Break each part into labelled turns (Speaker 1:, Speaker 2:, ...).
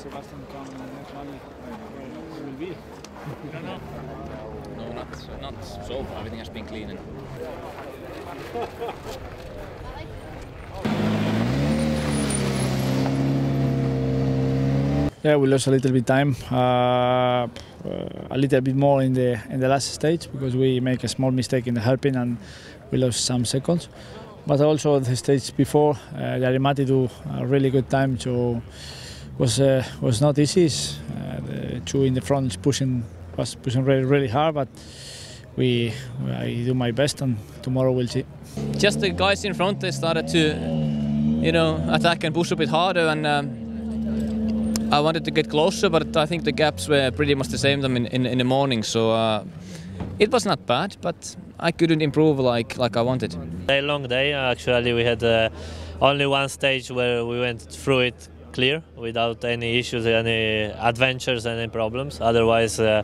Speaker 1: Sebastian kan, han vill bli. Not not so far. Everything has been clean.
Speaker 2: Yeah, we lost a little bit time, uh, a little bit more in the in the last stage because we make a small mistake in the hairpin and we lost some seconds. But also the stage before, uh, Jari-Matti do a really good time, so was uh, was not easy. Uh, the two in the front is pushing was pushing really really hard, but we I do my best and tomorrow we'll see.
Speaker 3: Just the guys in front, they started to, you know, attack and push a bit harder and. Um, I wanted to get closer, but I think the gaps were pretty much the same in, in, in the morning. So uh, it was not bad, but I couldn't improve like like I wanted.
Speaker 4: A long day. Actually, we had uh, only one stage where we went through it clear without any issues, any adventures, any problems. Otherwise, uh,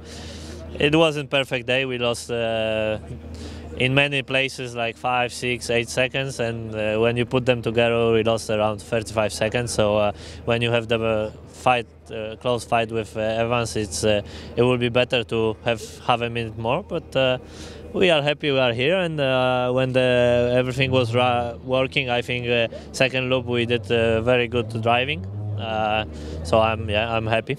Speaker 4: it wasn't perfect day. We lost. Uh, in many places like five, six, eight seconds, and uh, when you put them together, we lost around 35 seconds. So uh, when you have the uh, fight, uh, close fight with uh, Evans, it's uh, it will be better to have have a minute more. But we are happy we are here, and when the, everything was working, I think second loop we did very good driving. Uh, so I'm yeah I'm happy.